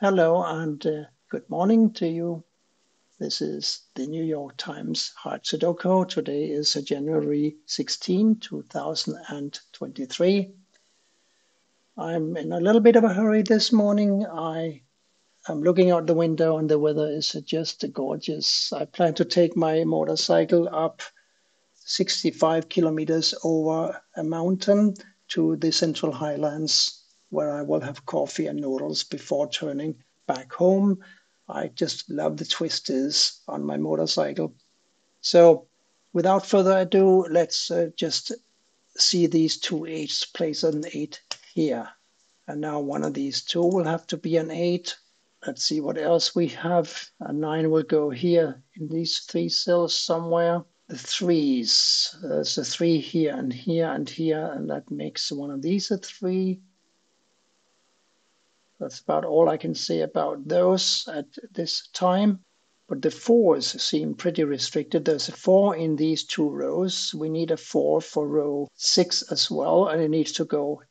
Hello and uh, good morning to you. This is the New York Times Hard Sudoku. Today is uh, January 16, 2023. I'm in a little bit of a hurry this morning. I am looking out the window and the weather is uh, just gorgeous. I plan to take my motorcycle up 65 kilometers over a mountain to the Central Highlands where I will have coffee and noodles before turning back home. I just love the twisters on my motorcycle. So, without further ado, let's uh, just see these two eights place an eight here. And now one of these two will have to be an eight. Let's see what else we have. A nine will go here in these three cells somewhere. The threes, there's a three here and here and here, and that makes one of these a three. That's about all I can say about those at this time. But the fours seem pretty restricted. There's a four in these two rows. We need a four for row six as well, and it needs to go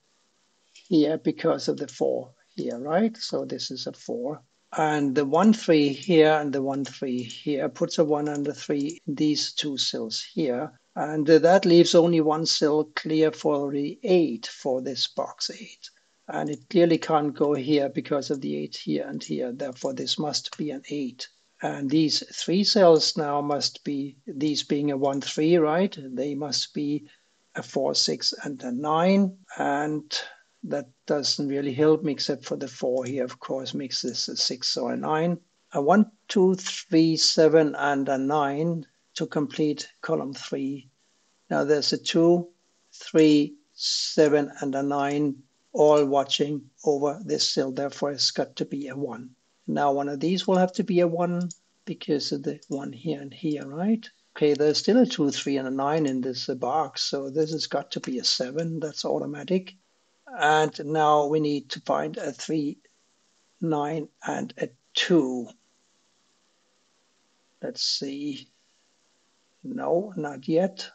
here because of the four here, right? So this is a four. And the one three here and the one three here puts a one and a three in these two cells here. And that leaves only one cell clear for the eight for this box eight and it clearly can't go here because of the 8 here and here. Therefore, this must be an 8. And these three cells now must be, these being a 1, 3, right? They must be a 4, 6, and a 9. And that doesn't really help me except for the 4 here, of course, makes this a 6 or a 9. A 1, 2, 3, 7, and a 9 to complete column 3. Now there's a 2, 3, 7, and a 9 all watching over this cell. Therefore, it's got to be a 1. Now, one of these will have to be a 1 because of the 1 here and here, right? Okay, there's still a 2, 3, and a 9 in this box, so this has got to be a 7. That's automatic. And now we need to find a 3, 9, and a 2. Let's see. No, not yet.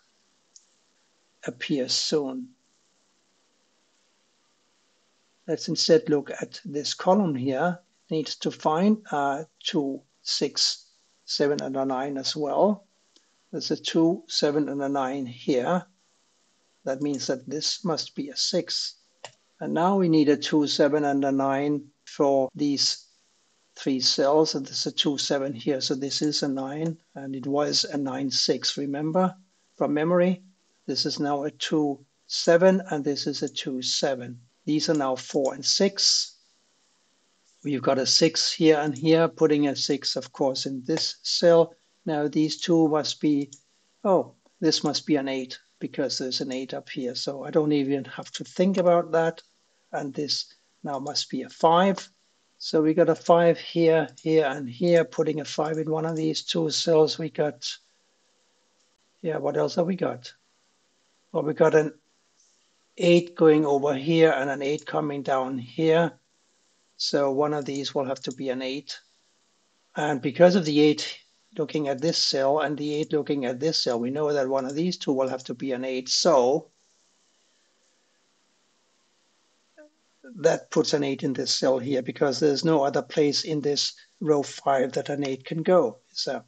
Appears soon. Let's instead look at this column here. It needs to find uh, 2, 6, 7, and a 9 as well. There's a 2, 7, and a 9 here. That means that this must be a 6. And now we need a 2, 7, and a 9 for these three cells. And there's a 2, 7 here. So this is a 9. And it was a 9, 6, remember, from memory. This is now a 2, 7, and this is a 2, 7. These are now 4 and 6. We've got a 6 here and here, putting a 6, of course, in this cell. Now these two must be, oh, this must be an 8 because there's an 8 up here. So I don't even have to think about that. And this now must be a 5. So we got a 5 here, here, and here, putting a 5 in one of these two cells. We got, yeah, what else have we got? Well, we got an 8 going over here and an 8 coming down here. So one of these will have to be an 8. And because of the 8 looking at this cell and the 8 looking at this cell, we know that one of these two will have to be an 8. So that puts an 8 in this cell here because there's no other place in this row 5 that an 8 can go. So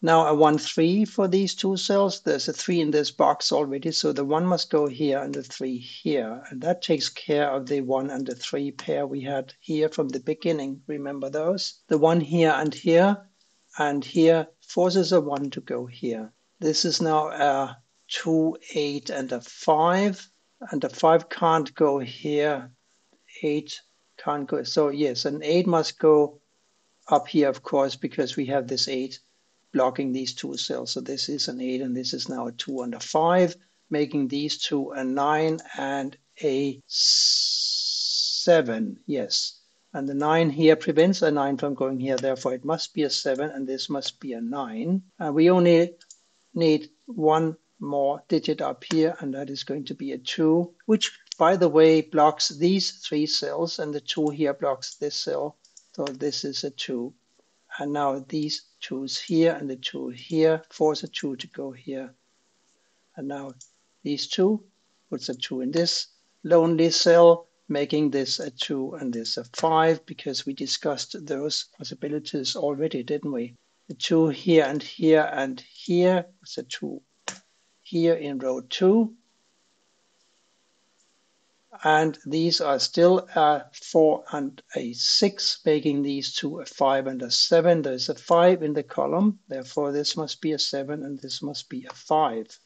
now a 1, 3 for these two cells. There's a 3 in this box already, so the 1 must go here and the 3 here. And that takes care of the 1 and the 3 pair we had here from the beginning. Remember those? The 1 here and here, and here forces a 1 to go here. This is now a 2, 8, and a 5. And the 5 can't go here. 8 can't go. So yes, an 8 must go up here, of course, because we have this 8 blocking these two cells. So this is an 8 and this is now a 2 and a 5, making these two a 9 and a 7. Yes. And the 9 here prevents a 9 from going here. Therefore, it must be a 7 and this must be a 9. And we only need one more digit up here and that is going to be a 2, which by the way blocks these three cells and the 2 here blocks this cell. So this is a 2. And now these twos here and the two here, force a two to go here. And now these two puts a two in this lonely cell making this a 2 and this a 5 because we discussed those possibilities already, didn't we? The 2 here and here and here, is a 2 here in row 2. And these are still a 4 and a 6, making these two a 5 and a 7. There's a 5 in the column, therefore this must be a 7 and this must be a 5.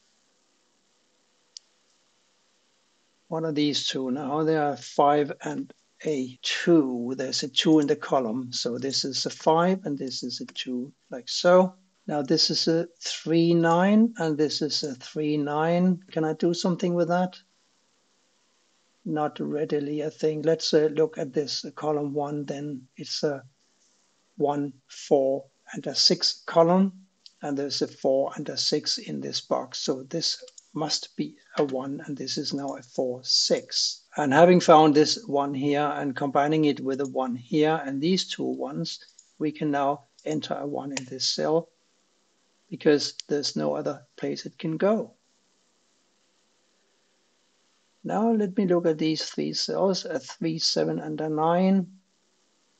one of these two now. There are 5 and a 2. There's a 2 in the column. So this is a 5 and this is a 2, like so. Now this is a 3, 9 and this is a 3, 9. Can I do something with that? Not readily, a thing. Let's uh, look at this uh, column 1 then. It's a 1, 4 and a 6 column. And there's a 4 and a 6 in this box. So this must be a 1 and this is now a 4, 6. And having found this 1 here and combining it with a 1 here and these two ones, we can now enter a 1 in this cell because there's no other place it can go. Now let me look at these three cells, a 3, 7 and a 9.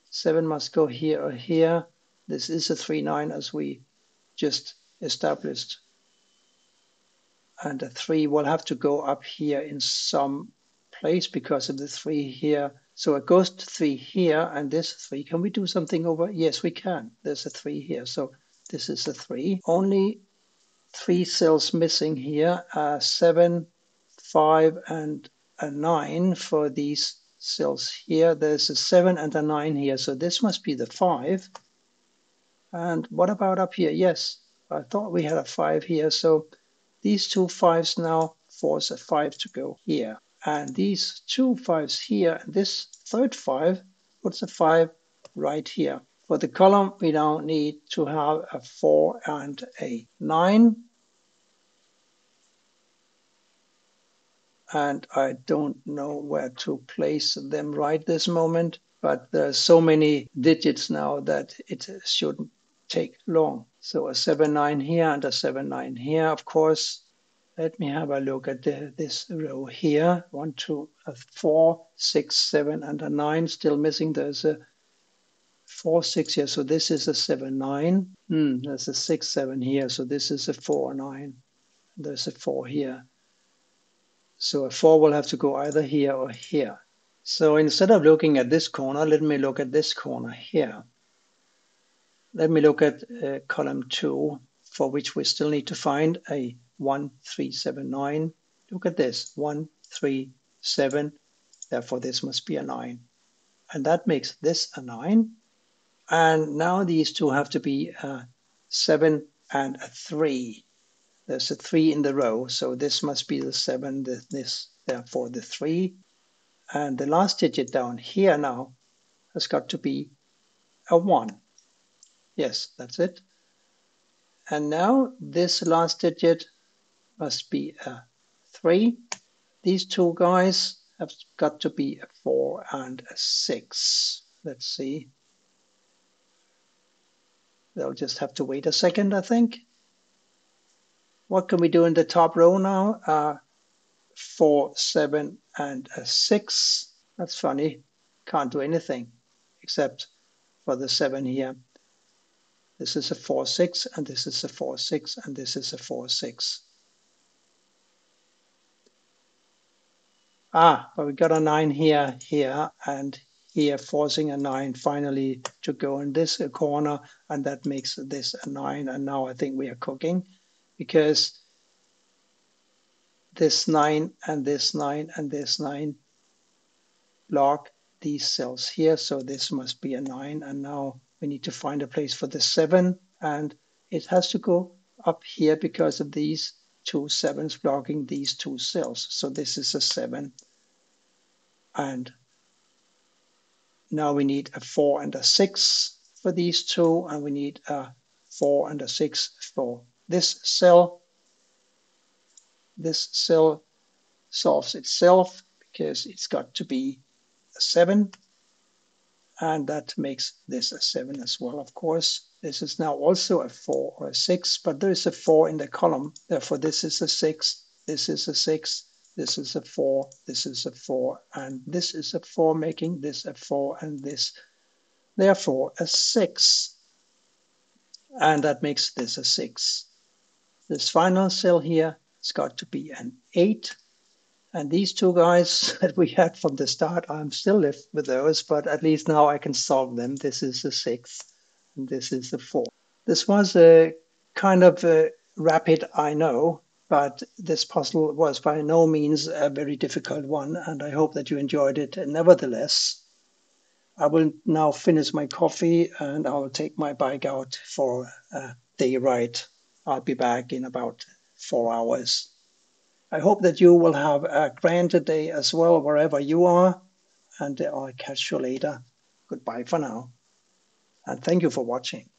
7 must go here or here. This is a 3, 9 as we just established and a 3 will have to go up here in some place because of the 3 here. So it goes to 3 here and this 3. Can we do something over? Yes, we can. There's a 3 here. So this is a 3. Only three cells missing here, uh, 7, 5 and a 9 for these cells here. There's a 7 and a 9 here. So this must be the 5. And what about up here? Yes, I thought we had a 5 here. So these two fives now force a five to go here. And these two fives here, and this third five puts a five right here. For the column, we now need to have a four and a nine. And I don't know where to place them right this moment, but there's so many digits now that it shouldn't take long. So a 7, 9 here and a 7, 9 here, of course. Let me have a look at the, this row here. 1, 2, a 4, 6, 7, and a 9. Still missing. There's a 4, 6 here. So this is a 7, 9. Hmm, there's a 6, 7 here. So this is a 4, 9. There's a 4 here. So a 4 will have to go either here or here. So instead of looking at this corner, let me look at this corner here. Let me look at uh, column 2, for which we still need to find a 1379. Look at this, 137. Therefore, this must be a 9. And that makes this a 9. And now these two have to be a 7 and a 3. There's a 3 in the row, so this must be the 7, this, therefore the 3. And the last digit down here now has got to be a 1. Yes, that's it. And now this last digit must be a 3. These two guys have got to be a 4 and a 6. Let's see. They'll just have to wait a second, I think. What can we do in the top row now? Uh, 4, 7, and a 6. That's funny. Can't do anything except for the 7 here. This is a 4, 6, and this is a 4, 6, and this is a 4, 6. Ah, but we got a 9 here, here, and here, forcing a 9 finally to go in this corner, and that makes this a 9. And now I think we are cooking because this 9 and this 9 and this 9 block these cells here. So this must be a 9. And now we need to find a place for the 7 and it has to go up here because of these two sevens blocking these two cells. So this is a 7 and now we need a 4 and a 6 for these two and we need a 4 and a 6 for this cell. This cell solves itself because it's got to be a 7 and that makes this a 7 as well, of course. This is now also a 4 or a 6, but there is a 4 in the column. Therefore, this is a 6, this is a 6, this is a 4, this is a 4, and this is a 4, making this a 4, and this, therefore, a 6. And that makes this a 6. This final cell here—it's got to be an 8. And these two guys that we had from the start, I'm still left with those, but at least now I can solve them. This is a 6, and this is a 4. This was a kind of a rapid, I know, but this puzzle was by no means a very difficult one, and I hope that you enjoyed it nevertheless. I will now finish my coffee and I will take my bike out for a day ride. I'll be back in about four hours. I hope that you will have a grand day as well, wherever you are, and I'll catch you later. Goodbye for now, and thank you for watching.